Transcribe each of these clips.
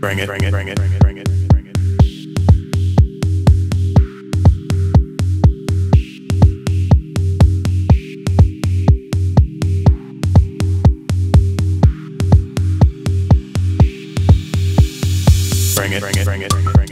Bring it, bring it, bring it, bring it, bring it. Bring it, bring it, bring it, bring it.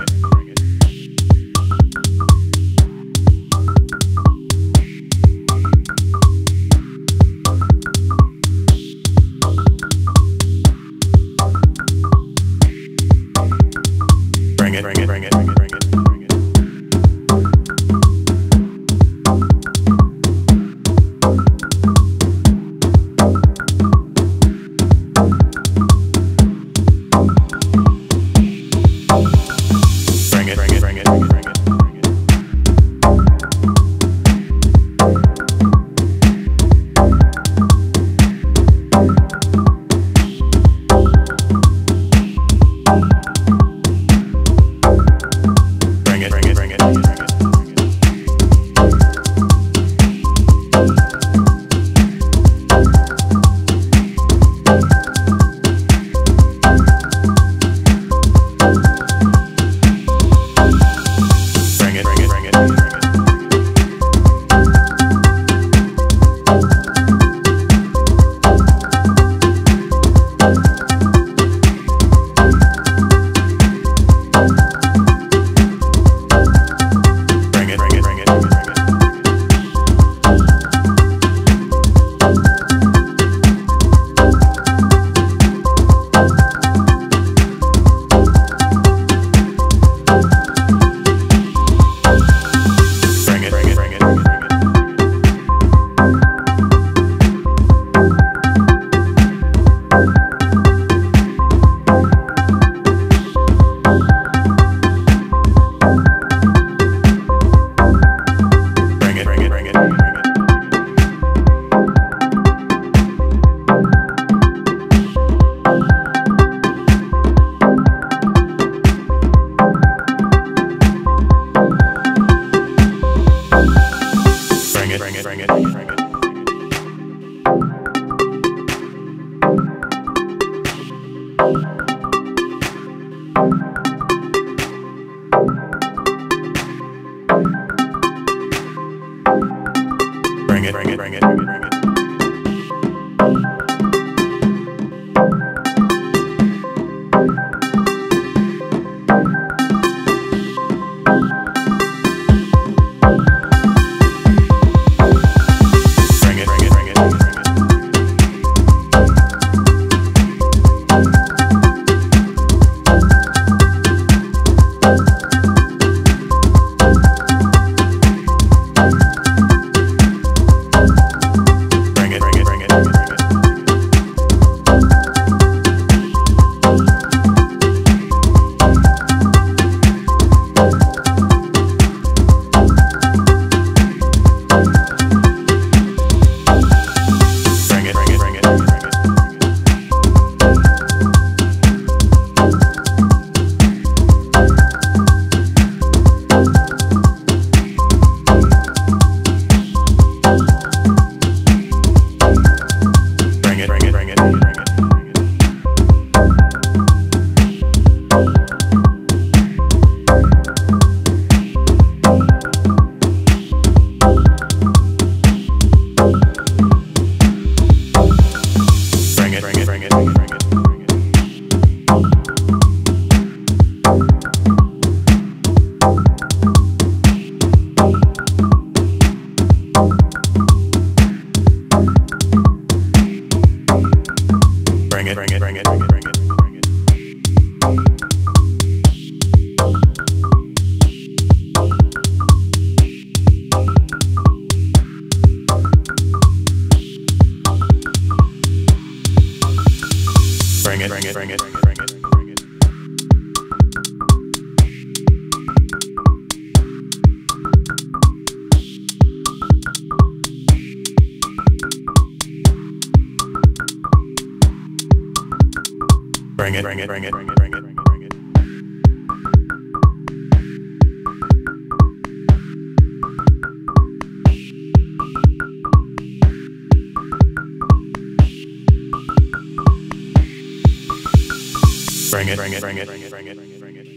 Bye. bring it, bring it, bring it, bring it. bring it, bring it, bring it, bring it, bring it. Bring it, bring it, bring it, bring it, bring it, bring it.